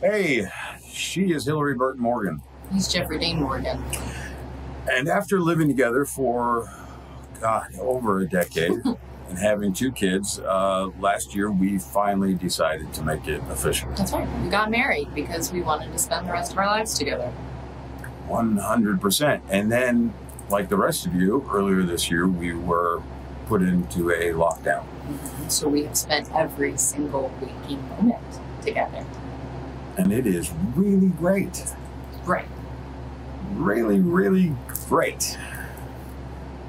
Hey, she is Hilarie Burton Morgan. He's Jeffrey Dean Morgan. And after living together for, God, over a decade and having two kids, uh, last year we finally decided to make it official. That's right. We got married because we wanted to spend the rest of our lives together. 100%. And then, like the rest of you, earlier this year we were put into a lockdown. So we have spent every single waking moment together. And it is really great. Great. Really, really great.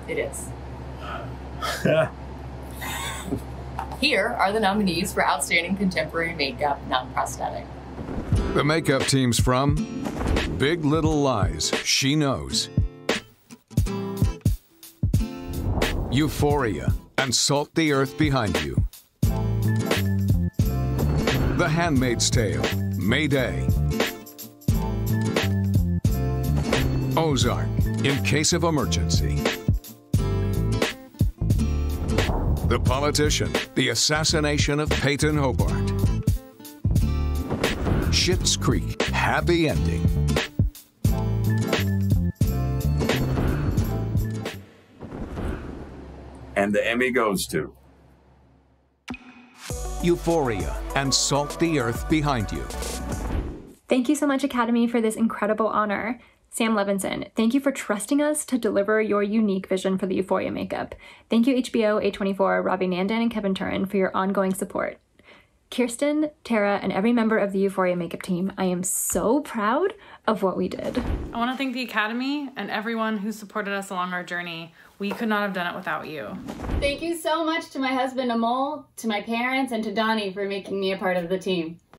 It is. Here are the nominees for Outstanding Contemporary Makeup Non Prosthetic. The makeup team's from Big Little Lies, She Knows. Euphoria and Salt the Earth Behind You. The Handmaid's Tale, Mayday. Ozark, In Case of Emergency. The Politician, The Assassination of Payton Hobart. Schitt's Creek, Happy Ending. And the Emmy goes to Euphoria and Salt the Earth Behind You. Thank you so much, Academy, for this incredible honor. Sam Levinson, thank you for trusting us to deliver your unique vision for the Euphoria makeup. Thank you, HBO, A24, Ravi Nandan, and Kevin Turen, for your ongoing support. Kirsten, Tara, and every member of the Euphoria makeup team, I am so proud of what we did. I want to thank the Academy and everyone who supported us along our journey. We could not have done it without you. Thank you so much to my husband Amol, to my parents, and to Donnie for making me a part of the team.